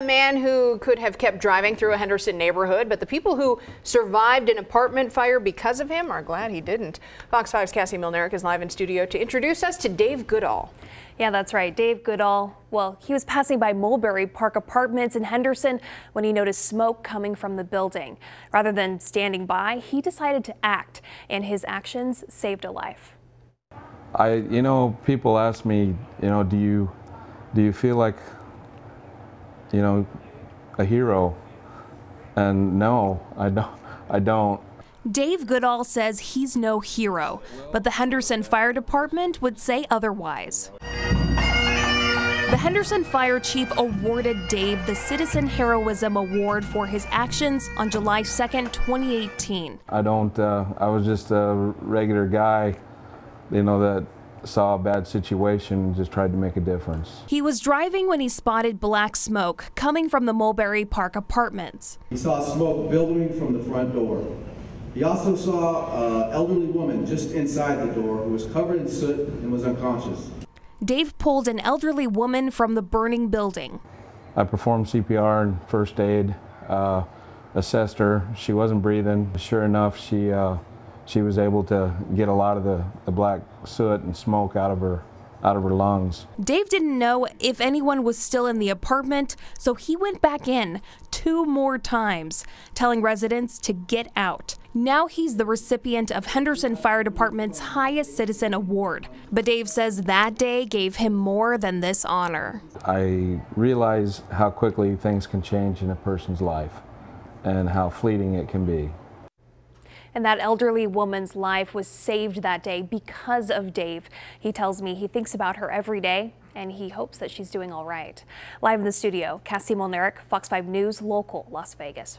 A man who could have kept driving through a Henderson neighborhood, but the people who survived an apartment fire because of him are glad he didn't. Fox 5's Cassie Mlynarek is live in studio to introduce us to Dave Goodall. Yeah, that's right. Dave Goodall. Well, he was passing by Mulberry Park Apartments in Henderson when he noticed smoke coming from the building. Rather than standing by, he decided to act, and his actions saved a life. I, you know, people ask me, you know, do you, do you feel like you know, a hero. And no, I don't. I don't. Dave Goodall says he's no hero, but the Henderson Fire Department would say otherwise. The Henderson Fire Chief awarded Dave the Citizen Heroism Award for his actions on July 2nd, 2018. I don't, uh, I was just a regular guy, you know, that saw a bad situation and just tried to make a difference. He was driving when he spotted black smoke coming from the Mulberry Park apartments. He saw smoke billowing from the front door. He also saw an elderly woman just inside the door who was covered in soot and was unconscious. Dave pulled an elderly woman from the burning building. I performed CPR and first aid, uh, assessed her. She wasn't breathing. Sure enough, she uh, she was able to get a lot of the, the black soot and smoke out of her out of her lungs. Dave didn't know if anyone was still in the apartment, so he went back in two more times, telling residents to get out. Now he's the recipient of Henderson Fire Department's highest citizen award. But Dave says that day gave him more than this honor. I realize how quickly things can change in a person's life and how fleeting it can be. And that elderly woman's life was saved that day because of Dave. He tells me he thinks about her every day and he hopes that she's doing all right. Live in the studio, Cassie Mlynarek, Fox 5 News, local Las Vegas.